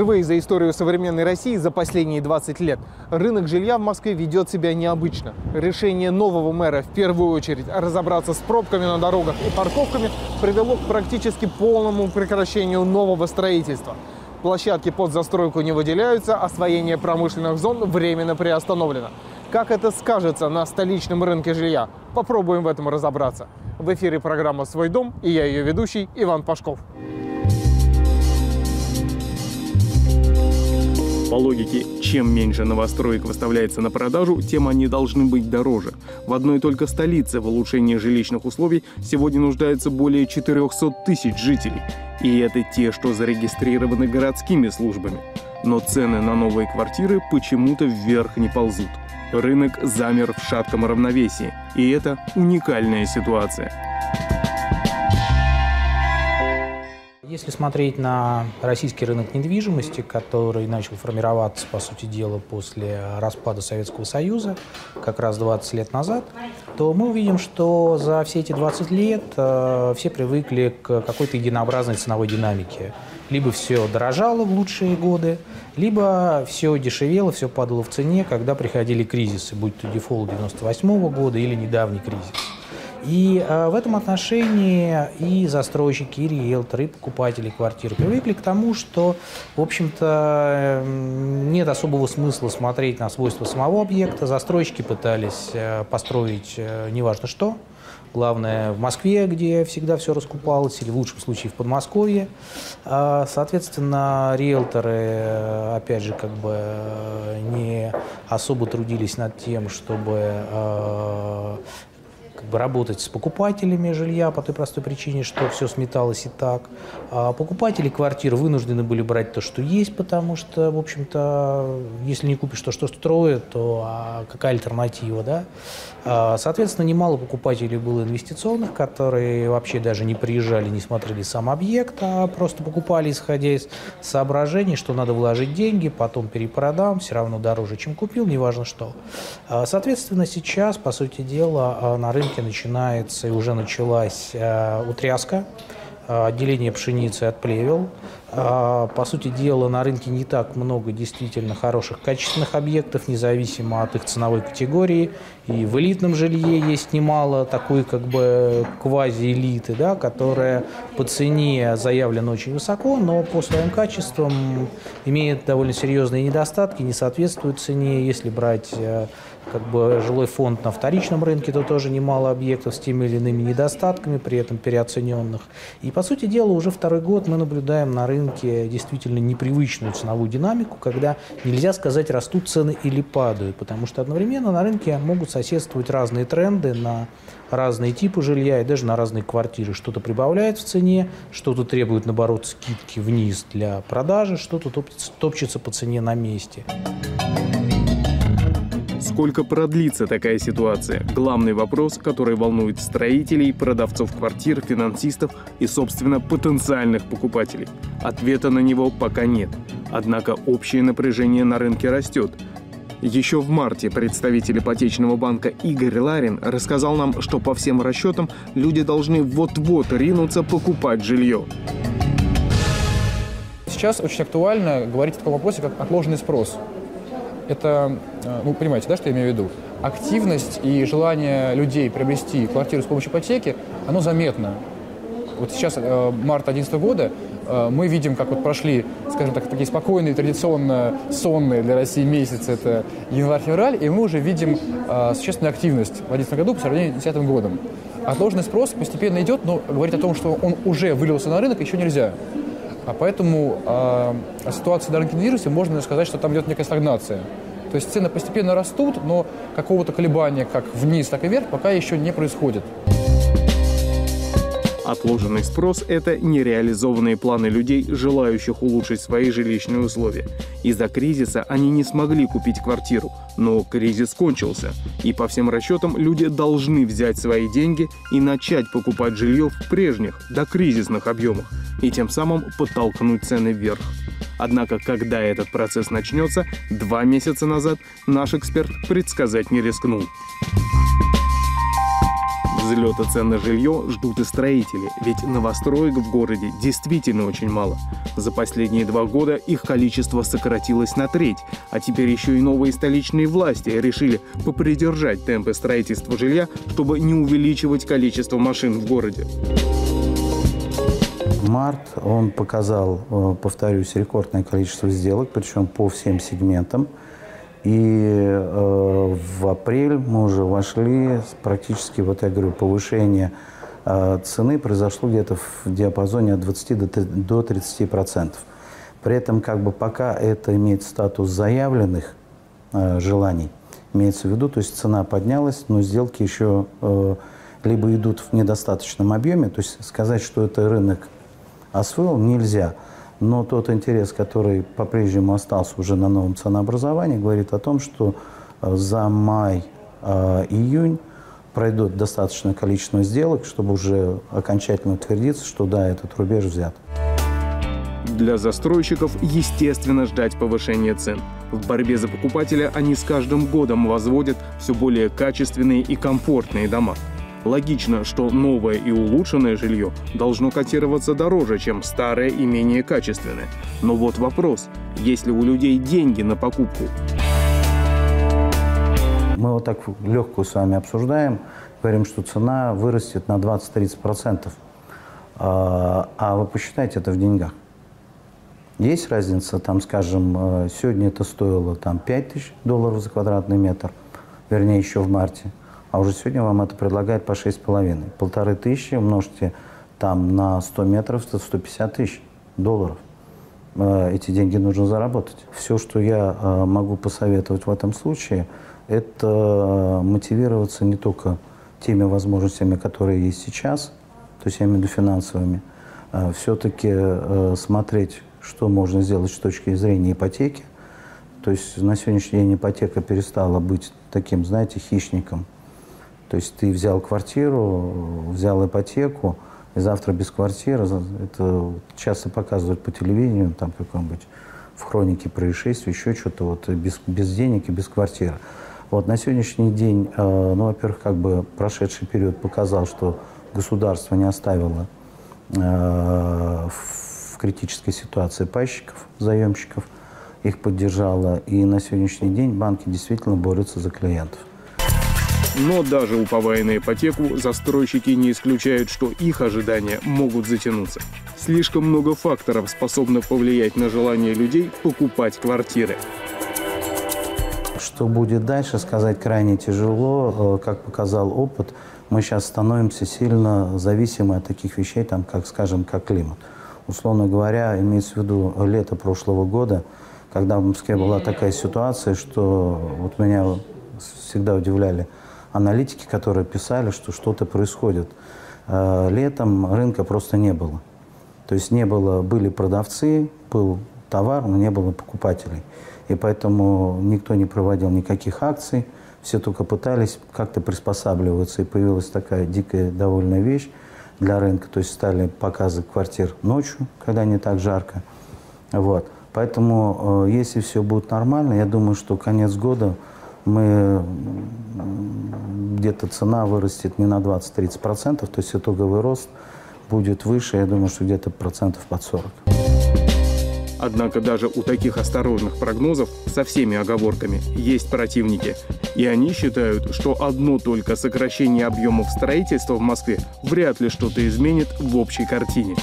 Впервые за историю современной России за последние 20 лет рынок жилья в Москве ведет себя необычно. Решение нового мэра в первую очередь разобраться с пробками на дорогах и парковками привело к практически полному прекращению нового строительства. Площадки под застройку не выделяются, освоение промышленных зон временно приостановлено. Как это скажется на столичном рынке жилья? Попробуем в этом разобраться. В эфире программа «Свой дом» и я ее ведущий Иван Пашков. По логике, чем меньше новостроек выставляется на продажу, тем они должны быть дороже. В одной только столице в улучшении жилищных условий сегодня нуждается более 400 тысяч жителей. И это те, что зарегистрированы городскими службами. Но цены на новые квартиры почему-то вверх не ползут. Рынок замер в шатком равновесии. И это уникальная ситуация. Если смотреть на российский рынок недвижимости, который начал формироваться, по сути дела, после распада Советского Союза, как раз 20 лет назад, то мы увидим, что за все эти 20 лет э, все привыкли к какой-то единообразной ценовой динамике. Либо все дорожало в лучшие годы, либо все дешевело, все падало в цене, когда приходили кризисы, будь то дефолт 98 года или недавний кризис. И э, в этом отношении и застройщики, и риэлторы, и покупатели квартир привыкли к тому, что, в общем-то, нет особого смысла смотреть на свойства самого объекта. Застройщики пытались э, построить э, неважно что, Главное, в Москве, где всегда все раскупалось, или в лучшем случае в Подмосковье. А, соответственно, риэлторы, э, опять же, как бы э, не особо трудились над тем, чтобы э, как бы работать с покупателями жилья по той простой причине, что все сметалось и так. А покупатели квартир вынуждены были брать то, что есть, потому что, в общем-то, если не купишь то, что строят, то а какая альтернатива, да? А, соответственно, немало покупателей было инвестиционных, которые вообще даже не приезжали, не смотрели сам объект, а просто покупали, исходя из соображений, что надо вложить деньги, потом перепродам, все равно дороже, чем купил, неважно что. А, соответственно, сейчас, по сути дела, на рынке начинается и уже началась утряска, отделение пшеницы от плевел. Э, по сути дела, на рынке не так много действительно хороших, качественных объектов, независимо от их ценовой категории. И в элитном жилье есть немало такой как бы квази-элиты, да, которая по цене заявлена очень высоко, но по своим качествам имеет довольно серьезные недостатки, не соответствует цене. Если брать как бы жилой фонд на вторичном рынке, то тоже немало объектов с теми или иными недостатками, при этом переоцененных. И, по сути дела, уже второй год мы наблюдаем на рынке действительно непривычную ценовую динамику, когда нельзя сказать, растут цены или падают, потому что одновременно на рынке могут соседствовать разные тренды на разные типы жилья и даже на разные квартиры. Что-то прибавляет в цене, что-то требует, наоборот, скидки вниз для продажи, что-то топчется по цене на месте. Сколько продлится такая ситуация? Главный вопрос, который волнует строителей, продавцов квартир, финансистов и, собственно, потенциальных покупателей. Ответа на него пока нет. Однако общее напряжение на рынке растет. Еще в марте представитель ипотечного банка Игорь Ларин рассказал нам, что по всем расчетам люди должны вот-вот ринуться покупать жилье. Сейчас очень актуально говорить о таком вопросе, как отложенный спрос это, э, ну, понимаете, да, что я имею в виду? Активность и желание людей приобрести квартиру с помощью ипотеки, оно заметно. Вот сейчас, э, март 2011 года, э, мы видим, как вот прошли, скажем так, такие спокойные, традиционно сонные для России месяцы, это январь-февраль, и мы уже видим существенную активность в 2011 году по сравнению с 2010 годом. Отложенный спрос постепенно идет, но говорить о том, что он уже вылился на рынок, еще нельзя. А поэтому э, о ситуации на рынке недвижимости можно сказать, что там идет некая стагнация. То есть цены постепенно растут, но какого-то колебания как вниз, так и вверх пока еще не происходит. Отложенный спрос – это нереализованные планы людей, желающих улучшить свои жилищные условия. Из-за кризиса они не смогли купить квартиру, но кризис кончился. И по всем расчетам люди должны взять свои деньги и начать покупать жилье в прежних, докризисных объемах, и тем самым подтолкнуть цены вверх. Однако, когда этот процесс начнется, два месяца назад наш эксперт предсказать не рискнул. Взлета цен на жилье ждут и строители, ведь новостроек в городе действительно очень мало. За последние два года их количество сократилось на треть, а теперь еще и новые столичные власти решили попридержать темпы строительства жилья, чтобы не увеличивать количество машин в городе. Март, он показал, э, повторюсь, рекордное количество сделок, причем по всем сегментам. И э, в апрель мы уже вошли, практически, вот я говорю, повышение э, цены произошло где-то в диапазоне от 20 до 30 процентов. При этом, как бы пока это имеет статус заявленных желаний, имеется в виду, то есть цена поднялась, но сделки еще либо идут в недостаточном объеме, то есть сказать, что это рынок освоил, нельзя. Но тот интерес, который по-прежнему остался уже на новом ценообразовании, говорит о том, что э, за май-июнь пройдет достаточное количество сделок, чтобы уже окончательно утвердиться, что да, этот рубеж взят. Для застройщиков, естественно, ждать повышения цен. В борьбе за покупателя они с каждым годом возводят все более качественные и комфортные дома. Логично, что новое и улучшенное жилье должно котироваться дороже, чем старое и менее качественное. Но вот вопрос, есть ли у людей деньги на покупку? Мы вот так легкую с вами обсуждаем, говорим, что цена вырастет на 20-30%. А, а вы посчитайте это в деньгах. Есть разница, там, скажем, э, сегодня это стоило там, 5 тысяч долларов за квадратный метр, вернее, еще в марте, а уже сегодня вам это предлагают по 6,5. Полторы тысячи умножьте там на 100 метров, это 150 тысяч долларов. Э, эти деньги нужно заработать. Все, что я э, могу посоветовать в этом случае, это мотивироваться не только теми возможностями, которые есть сейчас, то есть я имею в виду финансовыми, все-таки смотреть что можно сделать с точки зрения ипотеки. То есть на сегодняшний день ипотека перестала быть таким, знаете, хищником. То есть ты взял квартиру, взял ипотеку, и завтра без квартиры, это часто показывают по телевидению, там каком-нибудь в хронике происшествий, еще что-то, вот без, без денег и без квартиры. Вот на сегодняшний день, э, ну, во-первых, как бы прошедший период показал, что государство не оставило э, критической ситуации пайщиков, заемщиков, их поддержала. И на сегодняшний день банки действительно борются за клиентов. Но даже уповая на ипотеку, застройщики не исключают, что их ожидания могут затянуться. Слишком много факторов способных повлиять на желание людей покупать квартиры. Что будет дальше, сказать крайне тяжело. Э, как показал опыт, мы сейчас становимся сильно зависимы от таких вещей, там, как, скажем, как климат условно говоря, имеется в виду лето прошлого года, когда в Москве была такая ситуация, что вот меня всегда удивляли аналитики, которые писали, что что-то происходит. Э, летом рынка просто не было. То есть не было, были продавцы, был товар, но не было покупателей. И поэтому никто не проводил никаких акций, все только пытались как-то приспосабливаться. И появилась такая дикая довольно вещь, для рынка, то есть стали показы квартир ночью, когда не так жарко. Вот. Поэтому, э, если все будет нормально, я думаю, что конец года мы где-то цена вырастет не на 20-30%, то есть итоговый рост будет выше, я думаю, что где-то процентов под 40. Однако даже у таких осторожных прогнозов со всеми оговорками есть противники. И они считают, что одно только сокращение объемов строительства в Москве вряд ли что-то изменит в общей картине.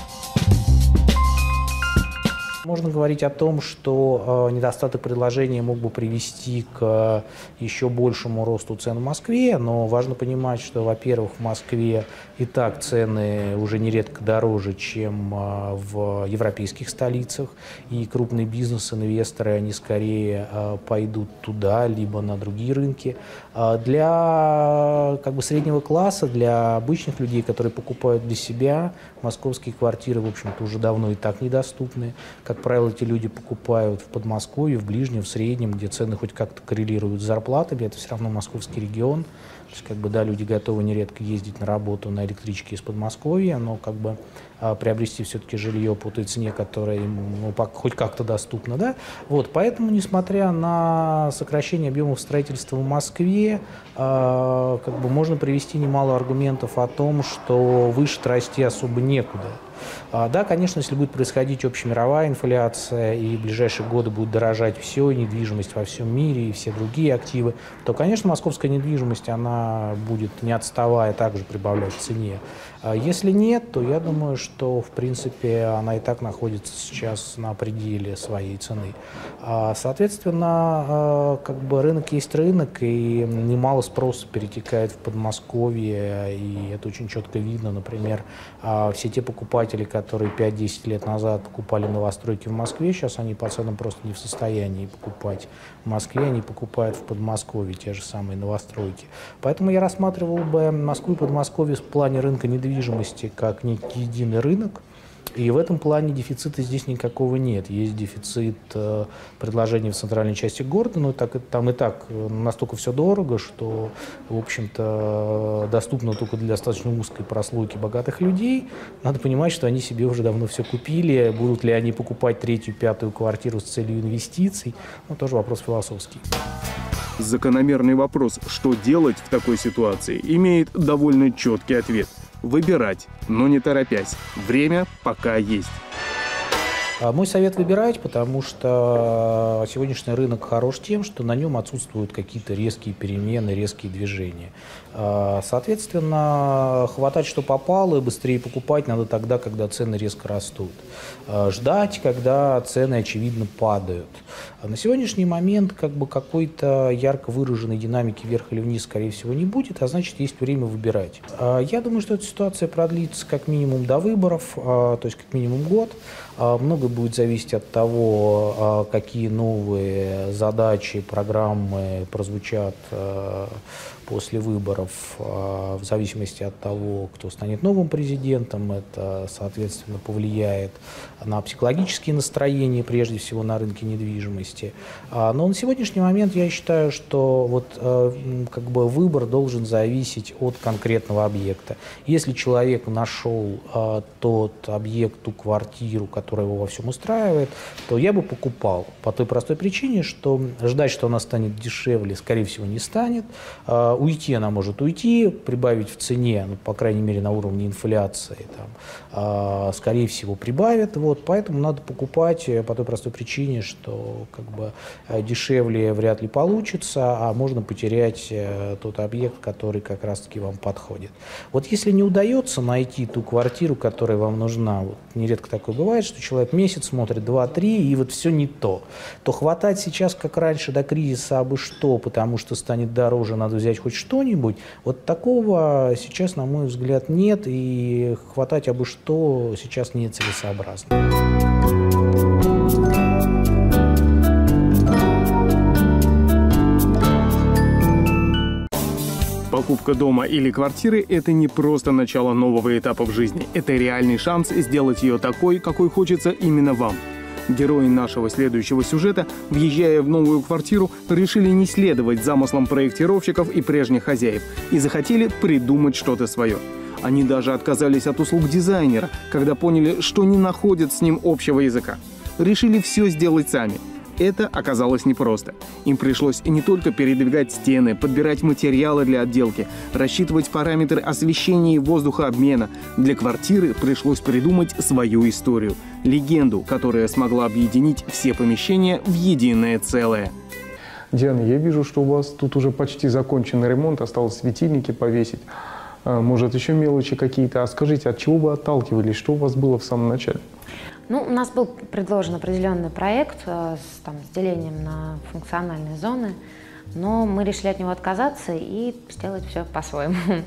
Можно говорить о том, что э, недостаток предложения мог бы привести к еще большему росту цен в Москве, но важно понимать, что, во-первых, в Москве и так цены уже нередко дороже, чем э, в европейских столицах, и крупные бизнесы, инвесторы, они скорее э, пойдут туда, либо на другие рынки. А для как бы, среднего класса, для обычных людей, которые покупают для себя, московские квартиры, в общем-то, уже давно и так недоступны. Как правило, эти люди покупают в Подмосковье, в Ближнем, в Среднем, где цены хоть как-то коррелируют с зарплатами. Это все равно московский регион. То есть, как бы, да, люди готовы нередко ездить на работу на электричке из Подмосковья, но как бы а, приобрести все-таки жилье по той цене, которая им ну, хоть как-то доступна, да. Вот, поэтому, несмотря на сокращение объемов строительства в Москве, а, как бы можно привести немало аргументов о том, что выше расти особо некуда. А, да, конечно, если будет происходить общемировая инфляция и в ближайшие годы будет дорожать все, и недвижимость во всем мире, и все другие активы, то, конечно, московская недвижимость, она будет, не отставая, также прибавлять в цене. А если нет, то я думаю, что, в принципе, она и так находится сейчас на пределе своей цены. А, соответственно, как бы рынок есть рынок, и немало спроса перетекает в Подмосковье, и это очень четко видно. Например, все те покупатели, которые 5-10 лет назад покупали новостройки в Москве, сейчас они по ценам просто не в состоянии покупать в Москве, они покупают в Подмосковье те же самые новостройки. Поэтому я рассматривал бы Москву и Подмосковье в плане рынка недвижимости как некий единый рынок, и в этом плане дефицита здесь никакого нет. Есть дефицит э, предложений в центральной части города, но так, там и так э, настолько все дорого, что, в общем-то, доступно только для достаточно узкой прослойки богатых людей. Надо понимать, что они себе уже давно все купили. Будут ли они покупать третью, пятую квартиру с целью инвестиций, ну, тоже вопрос философский. Закономерный вопрос, что делать в такой ситуации, имеет довольно четкий ответ – выбирать, но не торопясь. Время пока есть. А мой совет выбирать, потому что сегодняшний рынок хорош тем, что на нем отсутствуют какие-то резкие перемены, резкие движения. А, соответственно, хватать, что попало, и быстрее покупать надо тогда, когда цены резко растут. А, ждать, когда цены, очевидно, падают. На сегодняшний момент как бы какой-то ярко выраженной динамики вверх или вниз, скорее всего, не будет, а значит, есть время выбирать. Я думаю, что эта ситуация продлится как минимум до выборов, то есть как минимум год. Много будет зависеть от того, какие новые задачи, программы прозвучат после выборов, в зависимости от того, кто станет новым президентом, это, соответственно, повлияет на психологические настроения, прежде всего на рынке недвижимости. Но на сегодняшний момент я считаю, что вот как бы выбор должен зависеть от конкретного объекта. Если человек нашел тот объект, ту квартиру, которая его во всем устраивает, то я бы покупал по той простой причине, что ждать, что она станет дешевле, скорее всего, не станет. Уйти она может уйти, прибавить в цене, ну, по крайней мере, на уровне инфляции, там, а, скорее всего, прибавит. Вот, поэтому надо покупать по той простой причине, что как бы э, дешевле вряд ли получится, а можно потерять э, тот объект, который как раз-таки вам подходит. Вот если не удается найти ту квартиру, которая вам нужна, вот нередко такое бывает, что человек месяц смотрит, два-три, и вот все не то, то хватать сейчас, как раньше, до кризиса абы что, потому что станет дороже, надо взять что-нибудь, вот такого сейчас, на мой взгляд, нет, и хватать абы что сейчас нецелесообразно. Покупка дома или квартиры – это не просто начало нового этапа в жизни. Это реальный шанс сделать ее такой, какой хочется именно вам. Герои нашего следующего сюжета, въезжая в новую квартиру, решили не следовать замыслам проектировщиков и прежних хозяев и захотели придумать что-то свое. Они даже отказались от услуг дизайнера, когда поняли, что не находят с ним общего языка. Решили все сделать сами – это оказалось непросто. Им пришлось не только передвигать стены, подбирать материалы для отделки, рассчитывать параметры освещения и воздухообмена. Для квартиры пришлось придумать свою историю. Легенду, которая смогла объединить все помещения в единое целое. Диана, я вижу, что у вас тут уже почти закончен ремонт, осталось светильники повесить. А, может, еще мелочи какие-то. А скажите, от чего вы отталкивались? Что у вас было в самом начале? Ну, у нас был предложен определенный проект э, с, там, с делением на функциональные зоны, но мы решили от него отказаться и сделать все по-своему.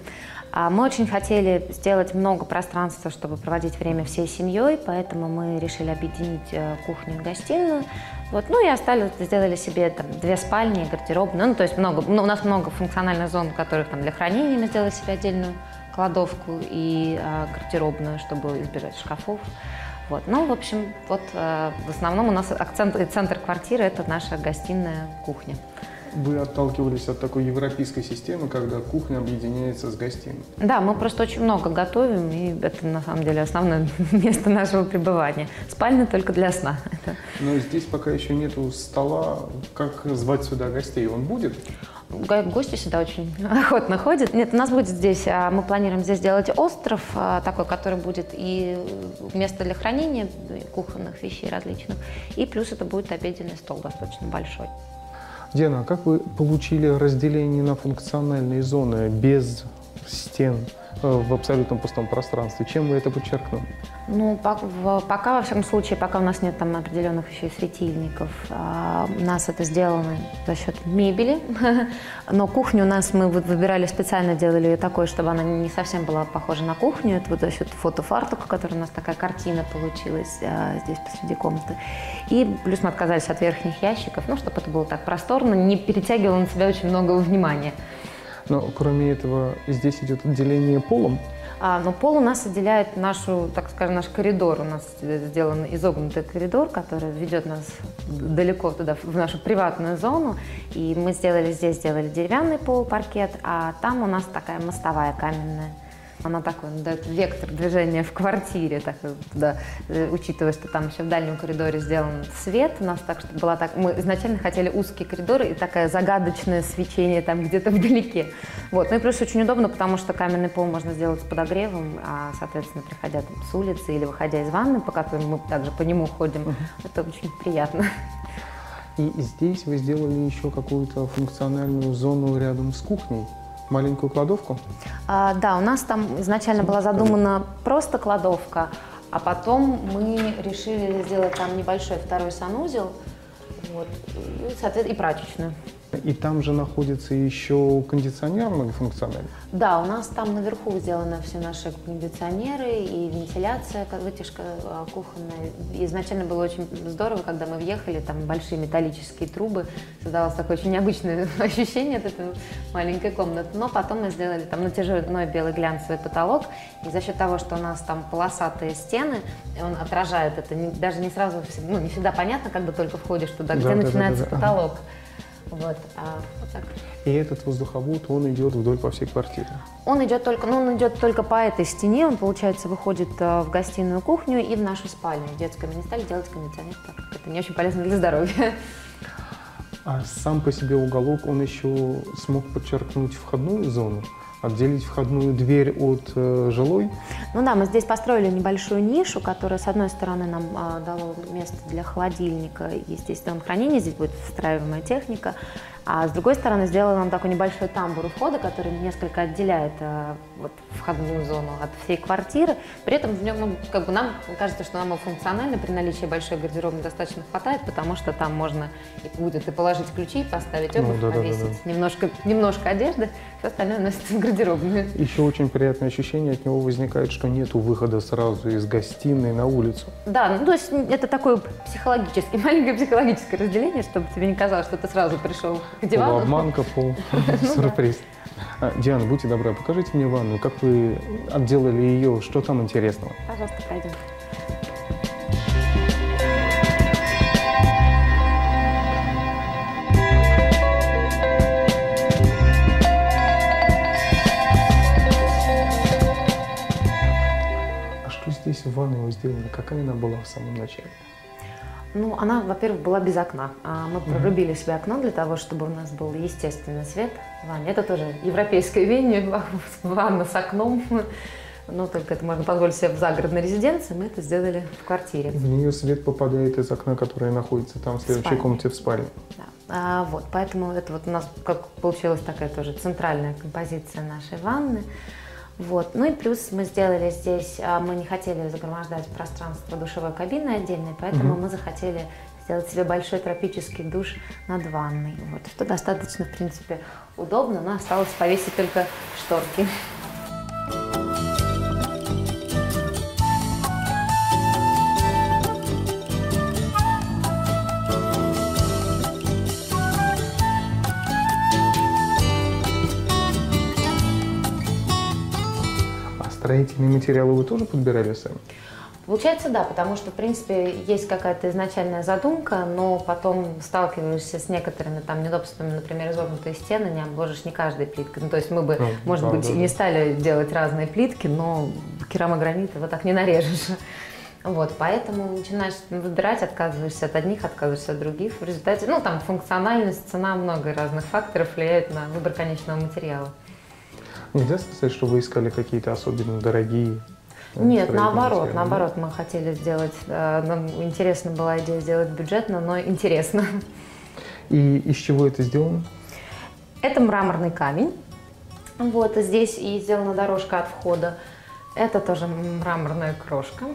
А мы очень хотели сделать много пространства, чтобы проводить время всей семьей, поэтому мы решили объединить э, кухню и гостиную. Вот, ну и остались, сделали себе там, две спальни, гардеробную. Ну, то есть много, ну, у нас много функциональных зон, которых там для хранения мы сделали себе отдельную кладовку и а, гардеробную, чтобы избежать шкафов. Вот. Ну, в общем, вот э, в основном у нас акцент и центр квартиры – это наша гостиная, кухня. Вы отталкивались от такой европейской системы, когда кухня объединяется с гостиной. Да, мы просто очень много готовим, и это на самом деле основное место нашего пребывания. Спальня только для сна. Но здесь пока еще нету стола. Как звать сюда гостей? Он будет? Го- Гости сюда очень охотно ходят. Нет, у нас будет здесь, а, мы планируем здесь сделать остров а, такой, который будет и место для хранения кухонных вещей различных, и плюс это будет обеденный стол достаточно большой. Диана, а как вы получили разделение на функциональные зоны без стен э, в абсолютно пустом пространстве? Чем вы это подчеркнули? Ну, пока, во всяком случае, пока у нас нет там определенных еще и светильников, а, у нас это сделано за счет мебели, но кухню у нас мы выбирали специально, делали ее такой, чтобы она не совсем была похожа на кухню, это вот за счет фотофартука, который у нас такая картина получилась а, здесь посреди комнаты. И плюс мы отказались от верхних ящиков, ну, чтобы это было так просторно, не перетягивало на себя очень много внимания. Но кроме этого, здесь идет отделение полом. А, но пол у нас отделяет нашу, так скажем, наш коридор. У нас сделан изогнутый коридор, который ведет нас далеко туда, в нашу приватную зону. И мы сделали здесь, сделали деревянный пол, паркет, а там у нас такая мостовая каменная. Она такой дает вектор движения в квартире, так туда, э, учитывая, что там еще в дальнем коридоре сделан свет. У нас так, что была так. Мы изначально хотели узкий коридор и такое загадочное свечение там где-то вдалеке. Вот. Ну и плюс очень удобно, потому что каменный пол можно сделать с подогревом, а, соответственно, приходя там с улицы или выходя из ванны, по которой мы также по нему ходим, это очень приятно. И здесь вы сделали еще какую-то функциональную зону рядом с кухней. Маленькую кладовку. А, да, у нас там изначально была задумана просто кладовка, а потом мы решили сделать там небольшой второй санузел, вот, и, соответственно, и прачечную. И там же находится еще кондиционер многофункциональный. Да, у нас там наверху сделаны все наши кондиционеры и вентиляция, ка- вытяжка кухонная. Изначально было очень здорово, когда мы въехали, там большие металлические трубы, создавалось такое очень необычное ощущение от этой маленькой комнаты. Но потом мы сделали там натяжной белый глянцевый потолок, и за счет того, что у нас там полосатые стены, он отражает это, даже не сразу, ну, не всегда понятно, когда только входишь туда, где Да, да, да, начинается да, да. потолок. Вот, а вот так. И этот воздуховод, он идет вдоль по всей квартире. Он идет только, ну, он идет только по этой стене, он, получается, выходит э, в гостиную кухню и в нашу спальню. В мы не стали делать кондиционер, так как это не очень полезно для здоровья. А сам по себе уголок, он еще смог подчеркнуть входную зону, отделить входную дверь от э, жилой. Ну да, мы здесь построили небольшую нишу, которая, с одной стороны, нам а, дала место для холодильника и естественного хранения, здесь будет встраиваемая техника, а с другой стороны, сделала нам такой небольшой тамбур у входа, который несколько отделяет а, вот, входную зону от всей квартиры. При этом в нем, ну, как бы нам кажется, что нам функционально при наличии большой гардеробной достаточно хватает, потому что там можно и будет и положить ключи, поставить Ну, обувь, да-да-да-да. повесить немножко, немножко одежды, все остальное носится в гардеробную. Еще очень приятное ощущение от него возникает, что нету выхода сразу из гостиной на улицу. Да, ну то есть это такое психологическое, маленькое психологическое разделение, чтобы тебе не казалось, что ты сразу пришел к дивану. Полуобманка, пол сюрприз. А, Диана, будьте добры, покажите мне ванную, как вы отделали ее, что там интересного? Пожалуйста, пройдем. А что здесь в ванной вы сделали? Какая она была в самом начале? Ну, она, во-первых, была без окна. А Мы прорубили себе окно для того, чтобы у нас был естественный свет в ванне. Это тоже европейское веяние, ванна с окном. Но только это можно позволить себе в загородной резиденции. Мы это сделали в квартире. В нее свет попадает из окна, которое находится там в следующей Спальня. комнате в спальне. Да. А, вот, поэтому это вот у нас как получилась такая тоже центральная композиция нашей ванны. Вот. Ну и плюс мы сделали здесь, а, мы не хотели загромождать пространство душевой кабины отдельной, поэтому мы захотели сделать себе большой тропический душ над ванной. Вот, что достаточно, в принципе, удобно, но осталось повесить только шторки. Строительные материалы вы тоже подбирали сами? Получается, да, потому что, в принципе, есть какая-то изначальная задумка, но потом сталкиваешься с некоторыми там неудобствами, например, изогнутые стены не обложишь не каждой плиткой. Ну, то есть мы бы, Ну, может да, быть, да, и не стали делать разные плитки, но керамогранит его так не нарежешь. Вот, поэтому начинаешь выбирать, отказываешься от одних, отказываешься от других. В результате, ну, там функциональность, цена, много разных факторов влияет на выбор конечного материала. Нельзя сказать, что вы искали какие-то особенно дорогие? э, Нет, наоборот, материалы, наоборот, мы хотели сделать, э, нам интересна была идея сделать бюджетно, но интересно. И из чего это сделано? Это мраморный камень. Вот, здесь и сделана дорожка от входа. Это тоже мраморная крошка.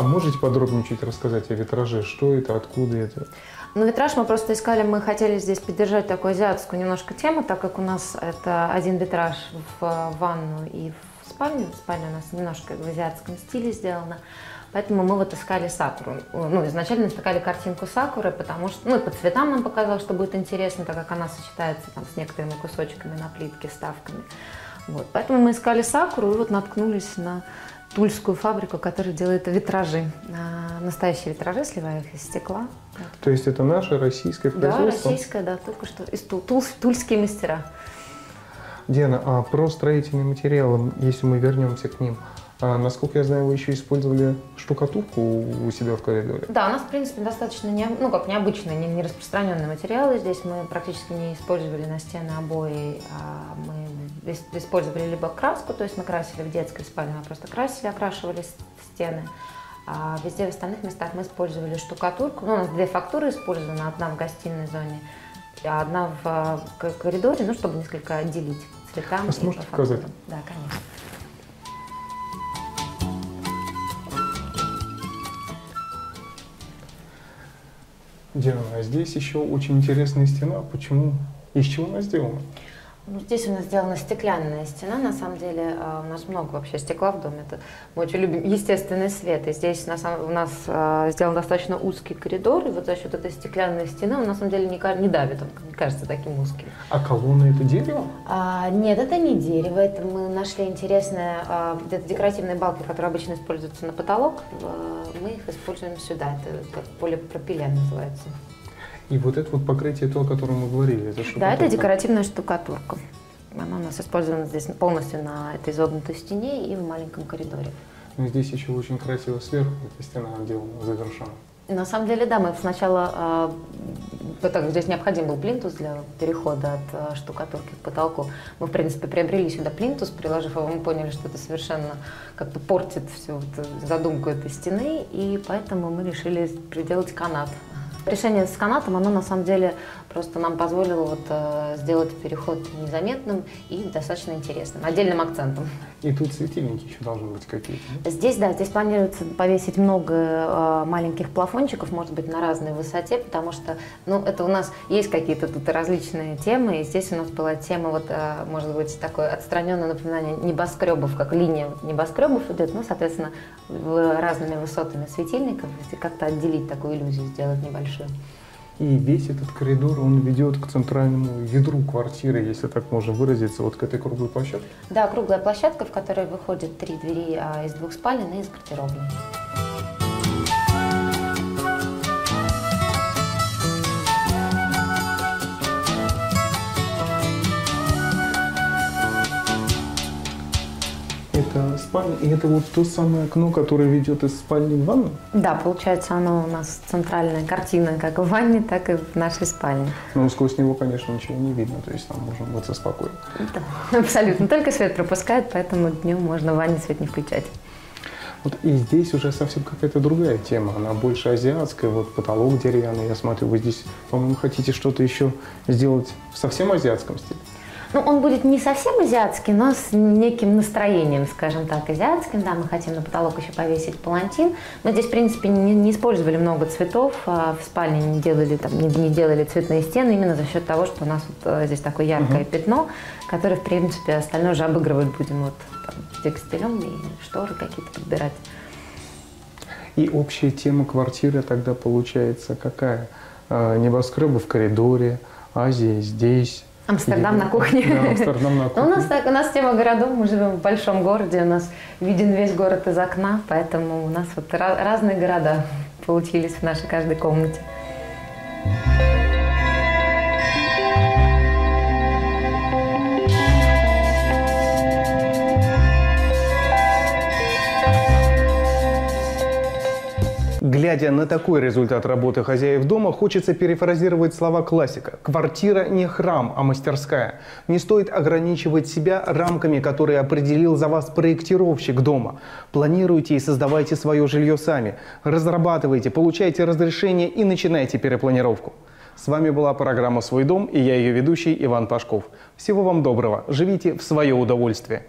А можете подробнее чуть рассказать о витраже? Что это, откуда это? Ну, витраж мы просто искали, мы хотели здесь поддержать такую азиатскую немножко тему, так как у нас это один витраж в ванну и в спальню. Спальня у нас немножко в азиатском стиле сделана. Поэтому мы вот искали сакуру. Ну, изначально искали картинку сакуры, потому что, ну, и по цветам нам показалось, что будет интересно, так как она сочетается там с некоторыми кусочками на плитке, ставками. Вот. Поэтому мы искали сакуру и вот наткнулись на тульскую фабрику, которая делает витражи. А, Настоящие витражи, сливая их из стекла. То есть это наше российское Да, производство? российская, да, только что из Тул- Тул- тульские мастера. Диана, а про строительные материалы, если мы вернемся к ним, а, насколько я знаю, вы еще использовали штукатурку у себя в коридоре? Да, у нас, в принципе, достаточно не, ну, как необычные, не, не распространенные материалы. Здесь мы практически не использовали на стены обои, а мы использовали либо краску, то есть мы красили в детской спальне, мы просто красили, окрашивали стены. А везде в остальных местах мы использовали штукатурку. Ну, у нас две фактуры использованы, одна в гостиной зоне, а одна в к- коридоре, ну, чтобы несколько отделить цветам. А сможете показать? Да, конечно. Диана, а здесь еще очень интересная стена. Почему? Из чего она сделана? Ну, здесь у нас сделана стеклянная стена. На самом деле а, у нас много вообще стекла в доме. Это мы очень любим естественный свет. И здесь на самом, у нас а, сделан достаточно узкий коридор. И вот за счет этой стеклянной стены он на самом деле не, не давит, он не кажется таким узким. А колонны это дерево? А, нет, это не дерево. Это мы нашли интересные а, где-то декоративные балки, которые обычно используются на потолок. А, мы их используем сюда. Это как полипропилен называется. И вот это вот покрытие, то, о котором мы говорили, это? Да, это декоративная штукатурка. Она у нас использована здесь полностью на этой изогнутой стене и в маленьком коридоре. Но здесь еще очень красиво сверху эта стена отделана, завершена. На самом деле, да, мы сначала, вот так, здесь необходим был плинтус для перехода от а, штукатурки к потолку. Мы, в принципе, приобрели сюда плинтус, приложив его, мы поняли, что это совершенно как-то портит всю вот задумку этой стены, и поэтому мы решили приделать канат. Решение с канатом, оно на самом деле просто нам позволило вот, э, сделать переход незаметным и достаточно интересным, отдельным акцентом. И тут светильники еще должны быть какие-то. да? Здесь, да, здесь планируется повесить много э, маленьких плафончиков, может быть, на разной высоте, потому что, ну, это у нас есть какие-то тут различные темы, и здесь у нас была тема, вот, э, может быть, такое отстраненное напоминание небоскребов, как линия небоскребов идет, ну, соответственно, в- разными высотами светильников, как-то отделить такую иллюзию, сделать небольшую. И весь этот коридор, он ведет к центральному ядру квартиры, если так можно выразиться, вот к этой круглой площадке. Да, круглая площадка, в которой выходят три двери а, из двух спален и из гардеробной. Это спальня, и это вот то самое окно, которое ведет из спальни в ванну. Да, получается, оно у нас центральная картина как в ванне, так и в нашей спальне. Но сквозь него, конечно, ничего не видно, то есть там можно быть спокойно. Да, абсолютно. Только свет пропускает, поэтому днем можно в ванне свет не включать. Вот и здесь уже совсем какая-то другая тема, она больше азиатская, вот потолок деревянный, я смотрю, вы здесь, по-моему, хотите что-то еще сделать в совсем азиатском стиле. Ну, он будет не совсем азиатский, но с неким настроением, скажем так, азиатским. Да, мы хотим на потолок еще повесить палантин. Мы здесь, в принципе, не, не использовали много цветов. а В спальне не делали, там, не, не делали цветные стены именно за счет того, что у нас вот э, здесь такое яркое пятно, которое, в принципе, остальное уже обыгрывать будем вот там, текстилем и шторы какие-то подбирать. И общая тема квартиры тогда получается какая? А, Небоскребы в коридоре, Азия здесь. Амстердам на кухне. Да, Амстердам на кухне. у нас так, у нас тема городов, мы живем в большом городе, у нас виден весь город из окна, поэтому у нас вот ra- разные города получились в нашей каждой комнате. Глядя на такой результат работы хозяев дома, хочется перефразировать слова классика. Квартира не храм, а мастерская. Не стоит ограничивать себя рамками, которые определил за вас проектировщик дома. Планируйте и создавайте свое жилье сами. Разрабатывайте, получайте разрешение и начинайте перепланировку. С вами была программа «Свой дом» и я ее ведущий Иван Пашков. Всего вам доброго. Живите в свое удовольствие.